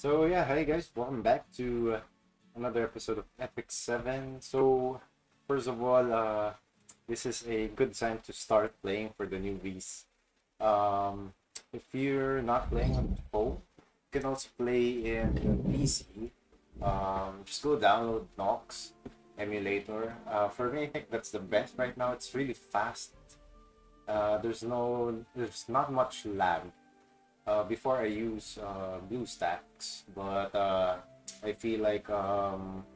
So yeah, hey guys, welcome back to another episode of Epic 7. So first of all, uh, this is a good time to start playing for the newbies. Um, if you're not playing on the phone, you can also play in the PC. Um, just go download Nox emulator. Uh, for me, I think that's the best right now. It's really fast. Uh, there's no, there's not much lag. Uh, before I use uh, BlueStacks, but uh, I feel like um,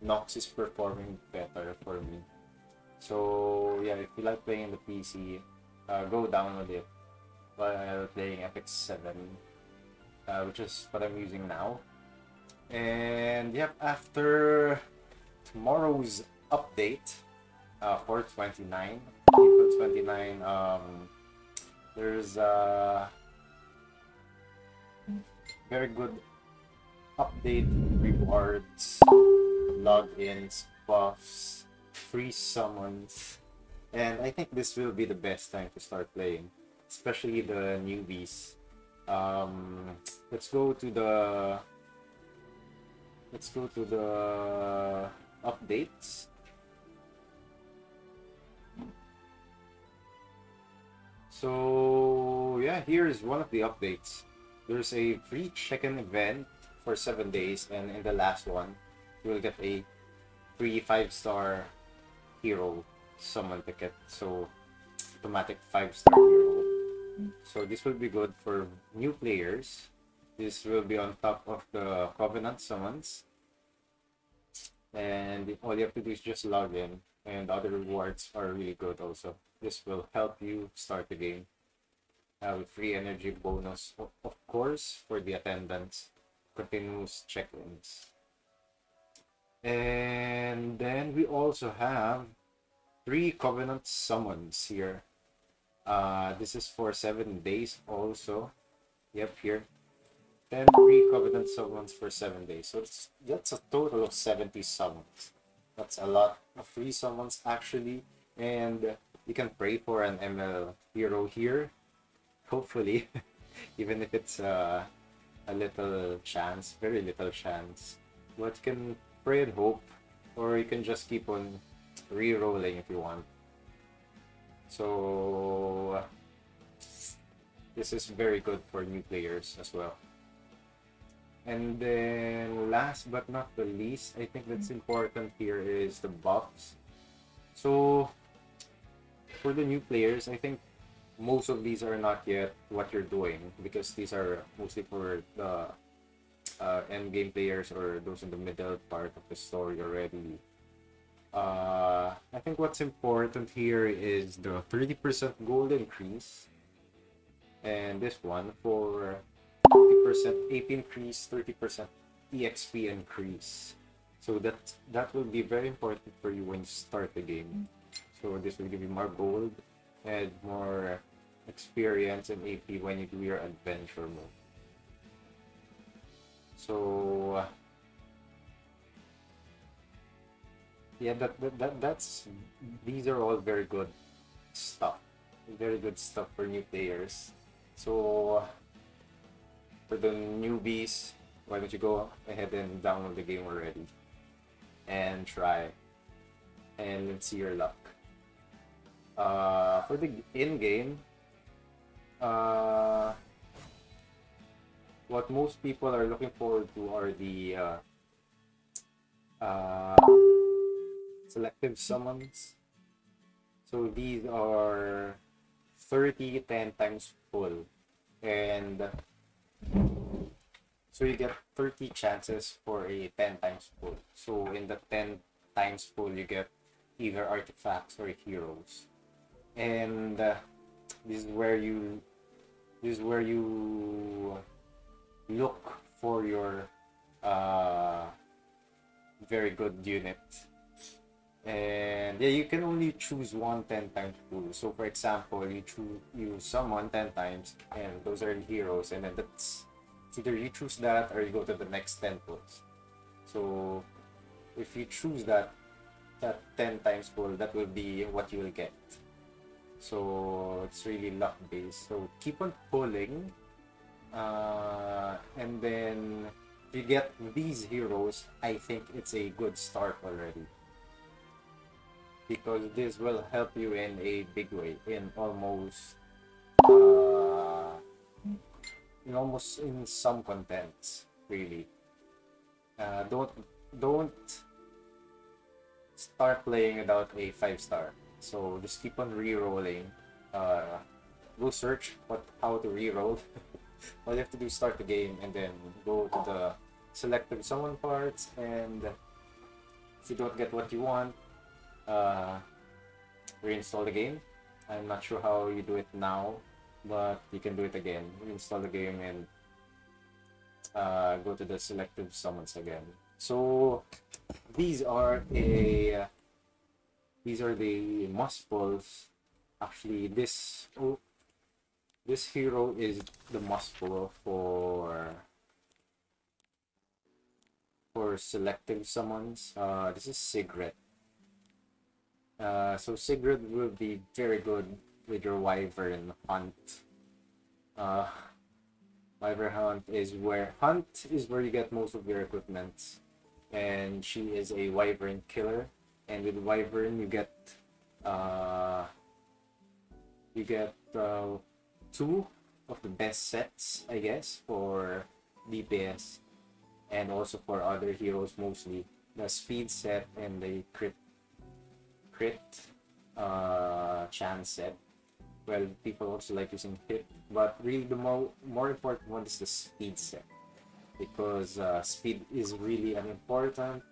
Nox is performing better for me. So yeah, if you like playing the PC, uh, go download it while playing Epic 7, uh, which is what I'm using now. And yep, after tomorrow's update uh, for 29, April 29, um, there's uh, very good update rewards, logins, buffs, free summons, and I think this will be the best time to start playing, especially the newbies. Um, let's go to the let's go to the updates. So yeah, here is one of the updates. There's a free check-in event for seven days, and in the last one, you will get a free five-star hero summon ticket. So automatic five-star hero. So this will be good for new players. This will be on top of the Covenant summons. And all you have to do is just log in, and other rewards are really good also. This will help you start the game. Have free energy bonus, of course, for the attendance. Continuous check-ins. And then we also have three Covenant summons here. Uh, this is for seven days also. Yep, here. 10 free Covenant summons for seven days. So that's a total of 70 summons. That's a lot of free summons actually. And you can pray for an ML hero here. Hopefully. Even if it's uh, a little chance, very little chance. But you can pray and hope. Or you can just keep on re-rolling if you want. So this is very good for new players as well. And then last but not the least, I think that's important here is the buffs. So for the new players, I think most of these are not yet what you're doing because these are mostly for the uh, end game players or those in the middle part of the story already. Uh, I think what's important here is the 30% gold increase and this one for 50% AP increase, 30% EXP increase. So that that will be very important for you when you start the game. So this will give you more gold and more experience and AP when you do your adventure mode. So yeah, that, that that that's these are all very good stuff. Very good stuff for new players. So for the newbies, why don't you go ahead and download the game already and try and see your luck. Uh, for the in-game, uh, what most people are looking forward to are the uh, uh, selective summons. So these are 30 10 times full and so you get 30 chances for a 10 times pull. So in the 10 times pull, you get either artifacts or heroes. And uh, this is where you this is where you look for your uh, very good unit. And yeah, you can only choose one 10 times pull. So for example, you choose you summon 10 times and those are the heroes and then that's either you choose that or you go to the next 10 pulls. So if you choose that that 10 times pull, that will be what you will get. So it's really luck based. So keep on pulling Uh, and then if you get these heroes, I think it's a good start already. Because this will help you in a big way, in almost uh, in almost in some contents, really. Uh, don't don't start playing without a five star. So just keep on re-rolling. Uh, go search what how to re-roll. All you have to do is start the game and then go to the selective summon parts and if you don't get what you want, uh, reinstall the game. I'm not sure how you do it now, but you can do it again. Reinstall the game and uh, go to the selective summons again. So these are a these are the Muspels. Actually, this oh, this hero is the Muspel for for selective summons. Uh, this is Sigret. Uh, so Sigret will be very good with your Wyvern Hunt. Uh, Wyvern Hunt is where Hunt is where you get most of your equipment, and she is a Wyvern killer. And with Wyvern, you get uh, you get uh, two of the best sets, I guess, for DPS and also for other heroes mostly. The speed set and the crit crit uh, chance set. Well, people also like using hit, but really the more more important one is the speed set because uh, speed is really an important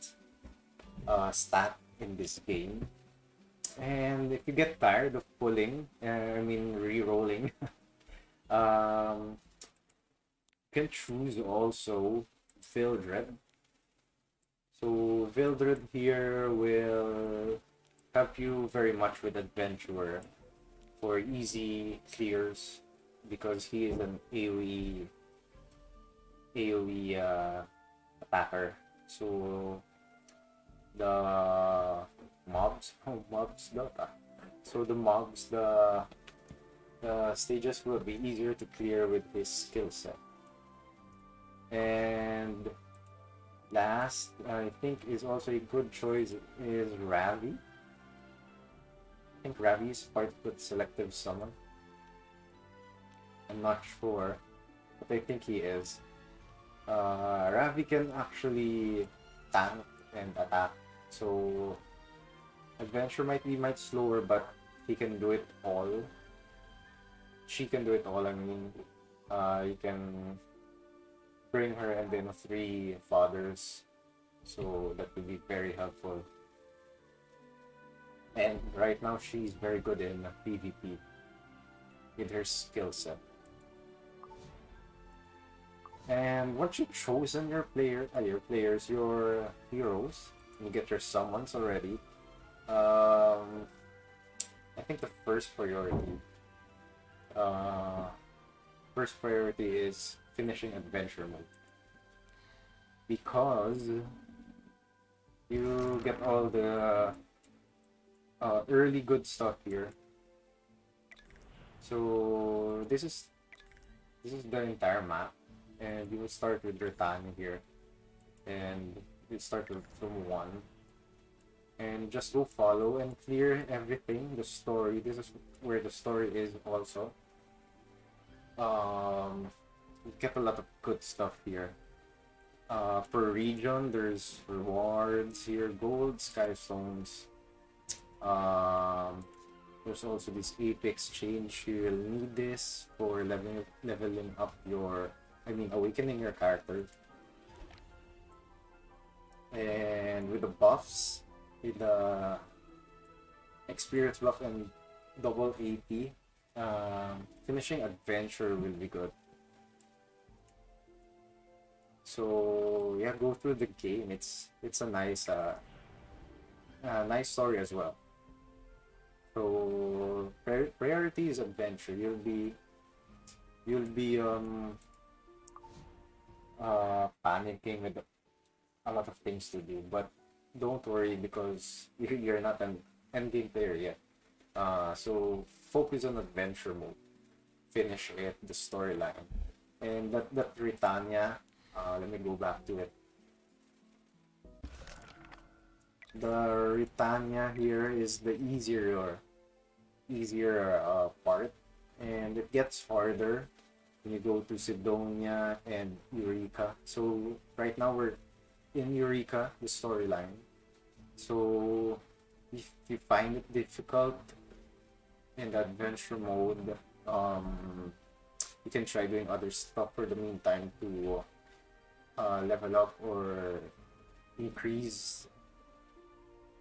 uh, stat in this game. And if you get tired of pulling, uh, I mean re-rolling, um, you can choose also Vildred. So Vildred here will help you very much with Adventurer for easy clears because he is an AoE AoE uh, attacker. So the mobs, mobs Dota. So the mobs, the the stages will be easier to clear with his skill set. And last, I think is also a good choice is Ravi. I think Ravi is part with selective summon. I'm not sure, but I think he is. Uh, Ravi can actually tank and attack, so Adventure might be much slower, but he can do it all. She can do it all. I mean, uh, you can bring her and then three fodders. So that would be very helpful. And right now she's very good in PvP with her skill set. And once you've chosen your player, uh, your players, your heroes, you get your summons already. Um, I think the first priority, uh, first priority is finishing adventure mode because you get all the uh, early good stuff here. So this is this is the entire map, and you will start with Ritania here, and you start with, from one, and just go follow and clear everything. The story. This is where the story is also. Um, you get a lot of good stuff here. Uh, per region, there's rewards here, gold, sky stones. Um, there's also this apex change You'll need this for leveling, leveling up your, I mean, awakening your character. And with the buffs, with the experience buff and double AP, um, finishing adventure will be good. So yeah, go through the game. It's it's a nice uh, nice story as well. So priority is adventure. You'll be you'll be um uh panicking with a lot of things to do, but don't worry because you're not an endgame player yet. Uh, so focus on adventure mode. Finish it, the storyline, And that, that Ritania, uh, let me go back to it. The Ritania here is the easier easier uh, part and it gets harder when you go to Sidonia and Eureka. So right now we're in Eureka, the storyline. So if you find it difficult in the adventure mode, um, you can try doing other stuff for the meantime to uh, level up or increase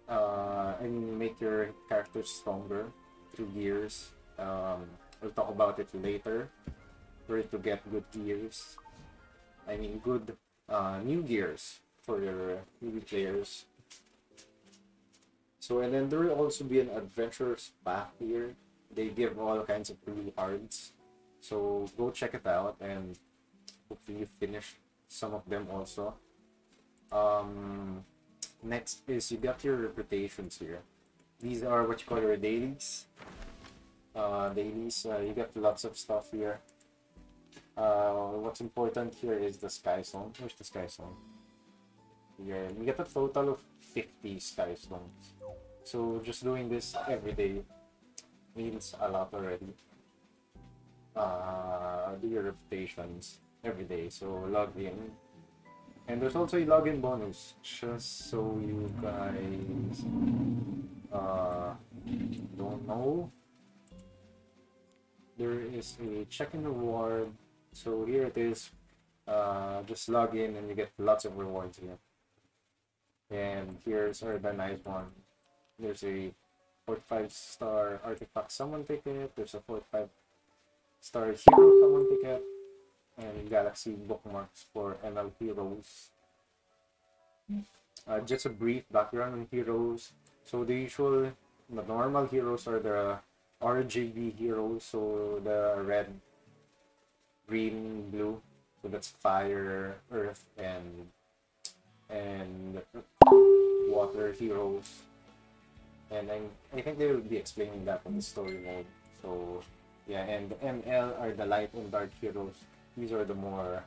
uh, make your character stronger through gears. Um, we'll talk about it later. For it to get good gears, I mean good uh, new gears for your newbie players. So and then there will also be an adventurer's path here. They give all kinds of free cards. So go check it out and hopefully you finish some of them also. Um, next is you got your reputations here. These are what you call your dailies. Uh, dailies, uh, you got lots of stuff here. Uh, what's important here is the sky stone. Where's the sky stone? Here, you get a total of 50 sky stones. So just doing this every day means a lot already. Uh, do your reputations every day. So log in. And there's also a login bonus, just so you guys uh, don't know. There is a check-in reward. So here it is. Uh, just log in and you get lots of rewards here. And here's the nice one. There's a 45 star artifact summon ticket. There's a 45 star hero summon ticket. And galaxy bookmarks for ML heroes. Uh, just a brief background on heroes. So the usual, the normal heroes are the RGB heroes. So the red, green, blue. So that's fire, earth, and And I, I think they will be explaining that in the story mode. So yeah, and the ML are the light and dark heroes. These are the more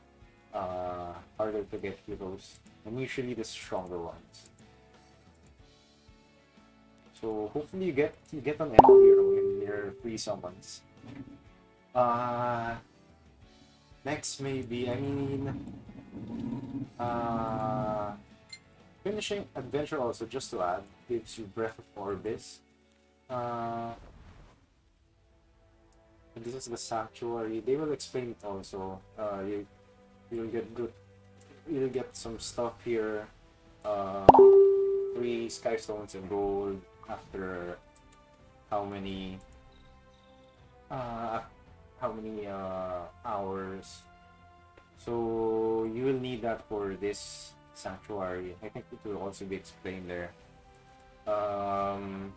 uh, harder to get heroes, and usually the stronger ones. So hopefully you get you get an ML hero in your free summons. Uh, next maybe I mean uh, finishing adventure also just to add gives you breath of orbis. Uh, this is the sanctuary. They will explain it also. Uh, you you'll get good. You'll get some stuff here. Uh, three sky stones and gold after how many uh, how many uh, hours so you will need that for this sanctuary. I think it will also be explained there. Um,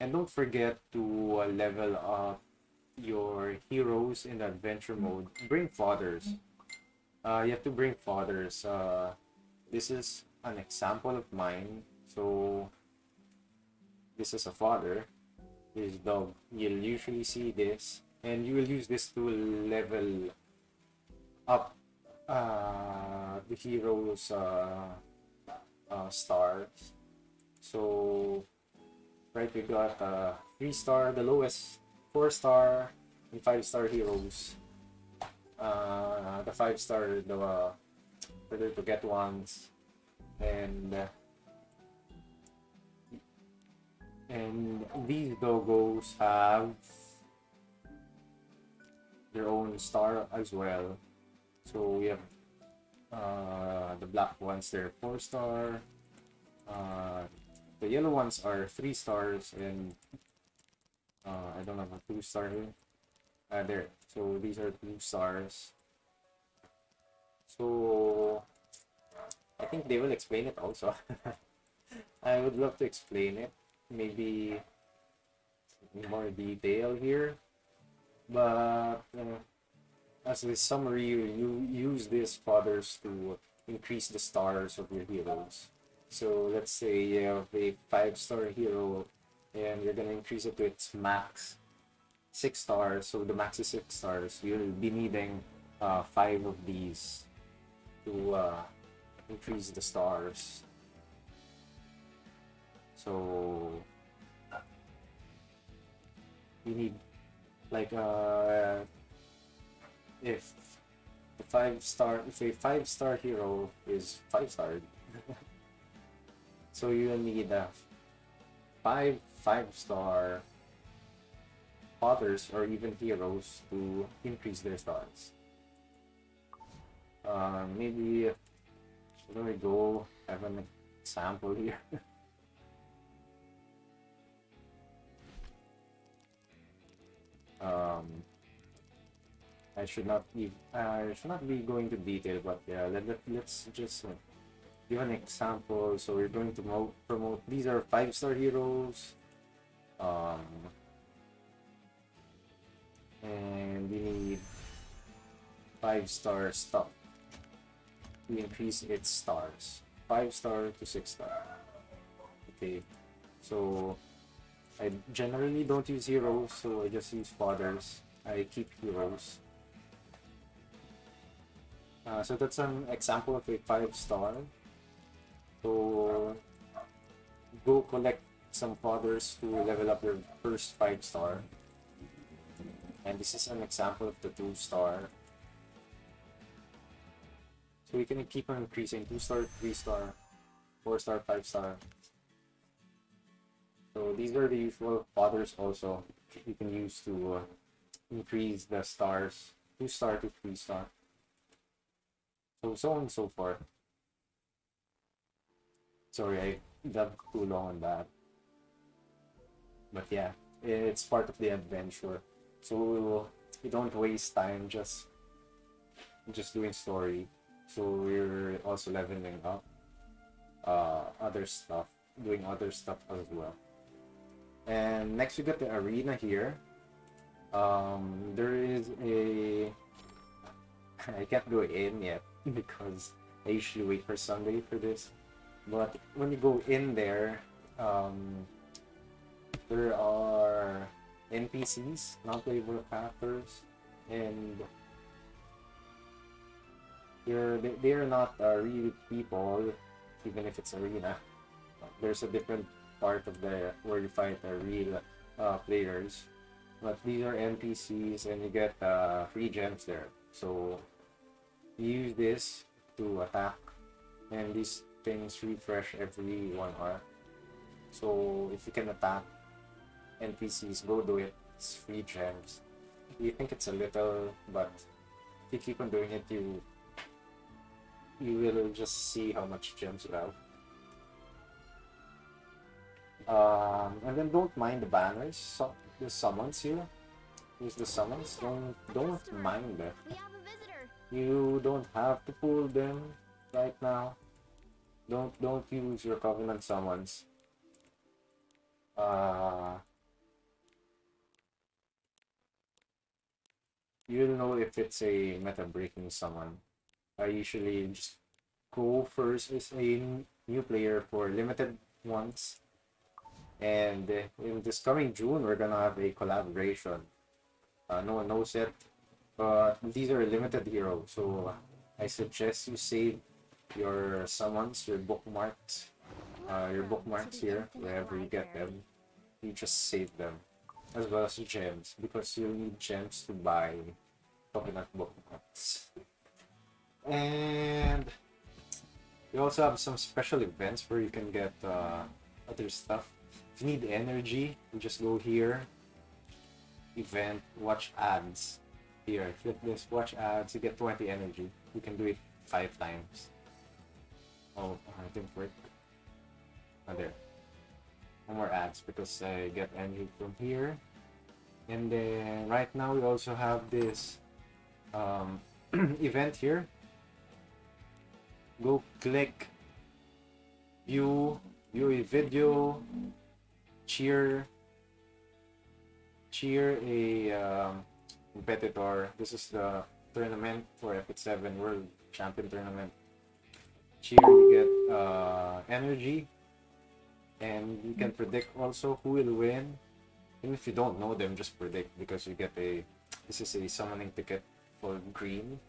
and don't forget to uh, level up your heroes in adventure mode. Bring fodders. Uh, you have to bring fodders. Uh, this is an example of mine. So this is a fodder. His dog. You'll usually see this, and you will use this to level up uh, the heroes uh, uh, stars. So right we got uh, three star, the lowest four star, and five star heroes. Uh, the five star the uh, better to get ones, and and these dogos have their own star as well. So we have uh, the black ones, they're four star. Uh, the yellow ones are three stars, and uh, I don't have a two star here. Uh, there. So these are two stars. So I think they will explain it also. I would love to explain it. Maybe more detail here. But uh, as a summary, you use these fodders to increase the stars of your heroes. So let's say you have a five star hero and you're gonna increase it to its max six stars. So the max is six stars. You'll be needing uh, five of these to uh, increase the stars. So you need like uh if the five star if a five star hero is five star so you'll need a five five star fodders or even heroes to increase their stars. Uh, maybe do we go have an example here. Um I should not be I should not be going to detail, but yeah, let, let, let's just uh, give an example. So we're going to promote. These are five star heroes, um, and we need five star stuff We increase its stars. Five star to six star. Okay, so I generally don't use heroes, so I just use fodders. I keep heroes. Uh, so that's an example of a five star. So go collect some fodders to level up your first five star. And this is an example of the two star. So we can keep on increasing two star, three star, four star, five star. So these are the usual fodders also you can use to uh, increase the stars, two star to three star. So so on and so forth. Sorry, I dubbed too long on that. But yeah, it's part of the adventure. So you don't waste time just just doing story. So we're also leveling up uh, other stuff, doing other stuff as well. And next we got the arena here. Um, there is a I can't go in yet because I usually wait for Sunday for this. But when you go in there, um, there are NPCs, non-playable characters, and they're they, they're not uh, real people, even if it's arena. There's a different part of the where you fight the real uh, players, but these are NPCs, and you get uh, free gems there. So use this to attack and these things refresh every one hour. So if you can attack npcs go do it. It's free gems. You think it's a little but if you keep on doing it you you will just see how much gems you have. Um, and then don't mind the banners. So, the summons here. Use the summons. Don't don't mind it We have a visitor. you don't have to pull them right now. Don't don't use your covenant summons. Uh, you'll know if it's a meta breaking summon. I usually just go first as a new player for limited ones. And uh, in this coming June, we're gonna have a collaboration. Uh, no one knows it, but these are limited heroes, so I suggest you save your summons, your bookmarks, uh, your bookmarks here, wherever you get them. You just save them, as well as gems, because you'll need gems to buy covenant bookmarks. And you also have some special events where you can get uh, other stuff. If you need energy, you just go here, event, watch ads. Here, click this, watch ads, you get 20 energy. You can do it five times. Didn't. Oh, there. No more ads because I get energy from here. And then right now we also have this um, event here. Go click view, view a video, cheer, cheer a um, competitor. This is the tournament for Epic 7 World Champion Tournament. Cheer, you get uh, energy, and you can predict also who will win. Even if you don't know them, just predict because you get a. This is a summoning ticket for green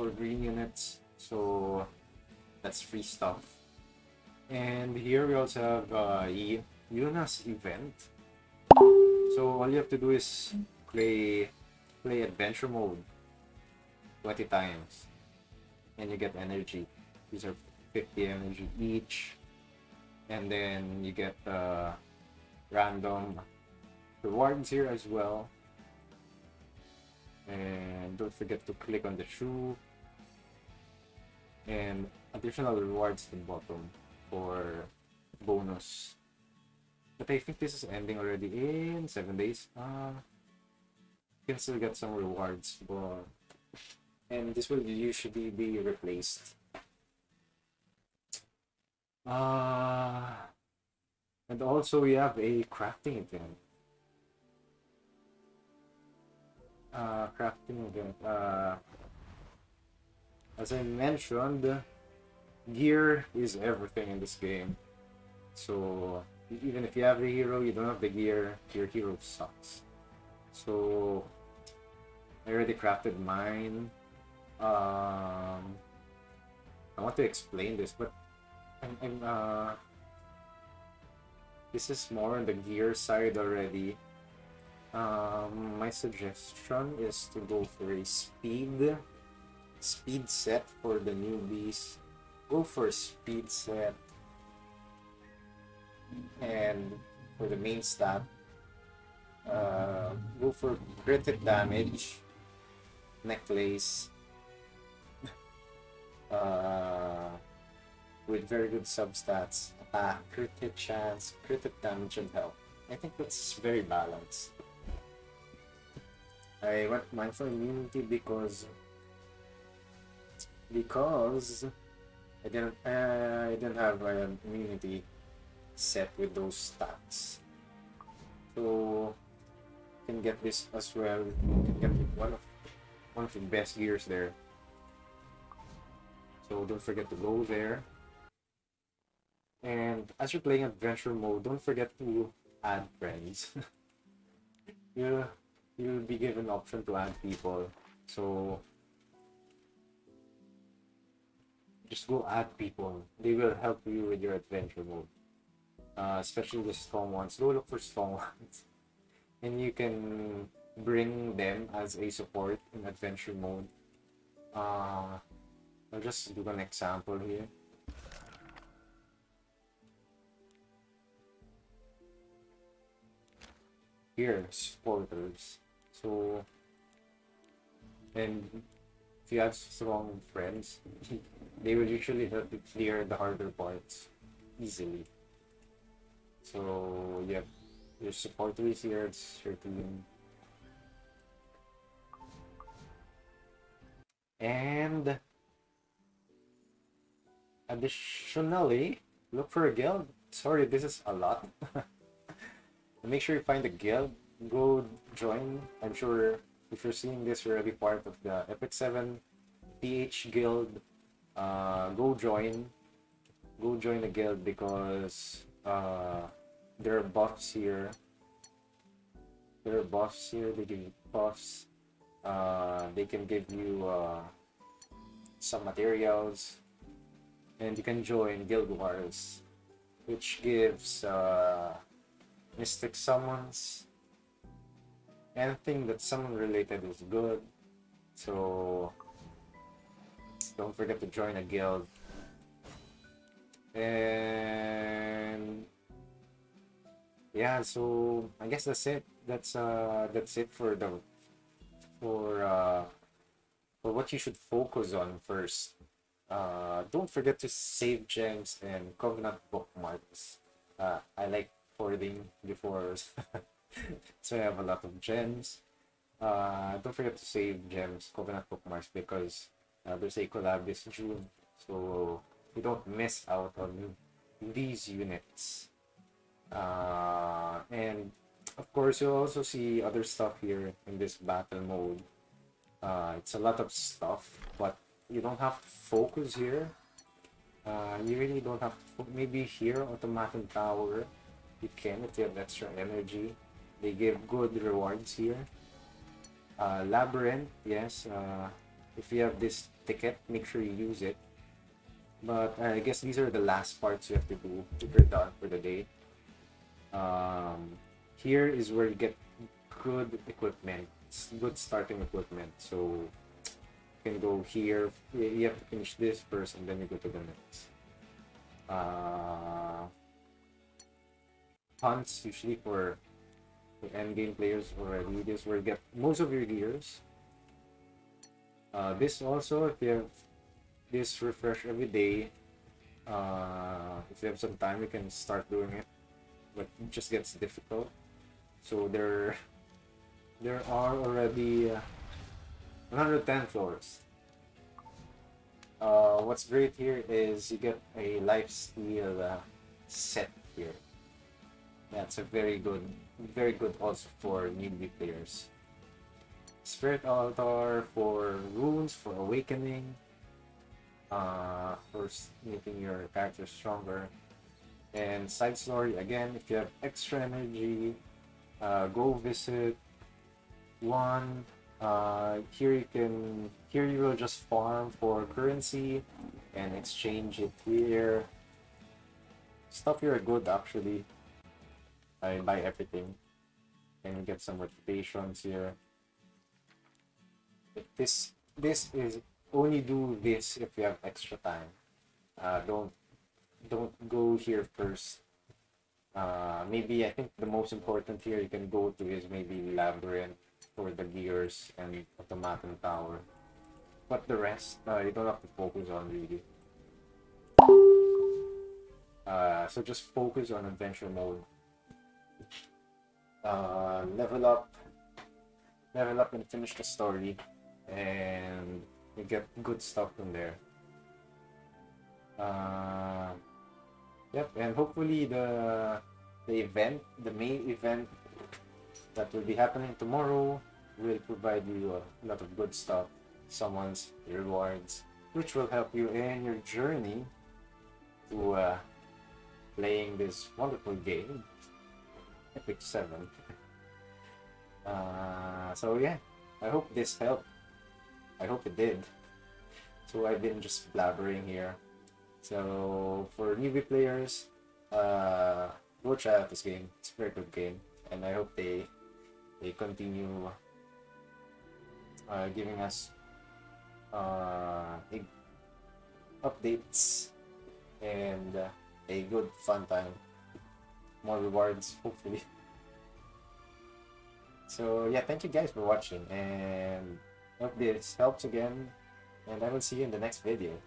for green units so that's free stuff and here we also have uh, Yuna's event so all you have to do is play play adventure mode 20 times and you get energy. These are 50 energy each. And then you get uh, random rewards here as well. And don't forget to click on the shoe. And additional rewards in bottom for bonus. But I think this is ending already in seven days. Uh, you can still get some rewards but and this will usually be replaced. Uh, and also we have a crafting event. Uh, crafting event uh, as I mentioned gear is everything in this game. So even if you have the hero you don't have the gear your hero sucks. So I already crafted mine um, I want to explain this but I'm, I'm uh, this is more on the gear side already. Um, my suggestion is to go for a speed speed set for the newbies. Go for speed set and for the main stat uh, go for crit damage necklace uh, with very good substats attack crit hit chance crit damage and health I think that's very balanced I went mindful immunity because because I didn't uh, I didn't have an immunity set with those stats. So you can get this as well. You can get one of one of the best gears there. So don't forget to go there. And as you're playing adventure mode, don't forget to add friends. you you'll be given option to add people. So just go add people. They will help you with your adventure mode. Uh, especially the strong ones. Go look for strong ones. And you can bring them as a support in adventure mode. Uh, I'll just do an example here. Here, supporters. So, and if you have strong friends, they will usually help you clear the harder parts easily. So, yeah, your supporters here, it's your team. And additionally, look for a guild. Sorry, this is a lot. Make sure you find a guild. Go join. I'm sure if you're seeing this, you're already part of the Epic 7 PH Guild. Uh, go join. Go join the guild because uh, there are buffs here. There are buffs here. They give buffs. Uh, they can give you uh, some materials. And you can join Guild Wars, which gives uh, Mystic Summons anything that summon related is good. So don't forget to join a guild. And yeah, so I guess that's it. That's uh that's it for the for uh for what you should focus on first. Uh, don't forget to save gems and covenant bookmarks. Uh, I like hoarding before so I have a lot of gems. Uh, don't forget to save gems, Covenant bookmarks, because uh, there's a collab this June, so you don't miss out on these units. Uh, and of course, you'll also see other stuff here in this battle mode. Uh, it's a lot of stuff, but you don't have to focus here. Uh, you really don't have to. Maybe here, automaton tower, you can if you have extra energy they give good rewards here Uh, Labyrinth, yes. Uh, if you have this ticket, make sure you use it. But I guess these are the last parts you have to do if you're done for the day. Um, here is where you get good equipment, good starting equipment. So you can go here. You have to finish this first, and then you go to the next. Uh, hunts usually for the end game players already. This you get most of your gears. Uh, this also, if you have this refresh every day, uh, if you have some time, you can start doing it, but it just gets difficult. So there, there are already uh, 110 floors. Uh, what's great here is you get a life steal uh, set here. That's a very good, very good also for newbie players. Spirit Altar for runes, for awakening, uh, for making your character stronger. And side story again, if you have extra energy, uh, go visit one. Uh, here you can, here you will just farm for currency and exchange it here. Stuff here are good actually. I buy everything and get some reputations here. This this is only do this if you have extra time. Uh, don't don't go here first. Uh, maybe I think the most important here you can go to is maybe labyrinth for the gears and automaton tower. But the rest, uh, you don't have to focus on really. Uh, so just focus on adventure mode. Uh, level up, level up and finish the story, and you get good stuff from there. Uh, yep, and hopefully the the event, the main event that will be happening tomorrow, will provide you a lot of good stuff, someone's rewards, which will help you in your journey to uh, playing this wonderful game, Epic 7. uh, so yeah, I hope this helped. I hope it did. So I've been just blabbering here. So for newbie players, uh, go try out this game. It's a very good game, and I hope they they continue uh, giving us uh, updates and uh, a good fun time. More rewards, hopefully. So yeah, thank you guys for watching and hope this helps again and I will see you in the next video.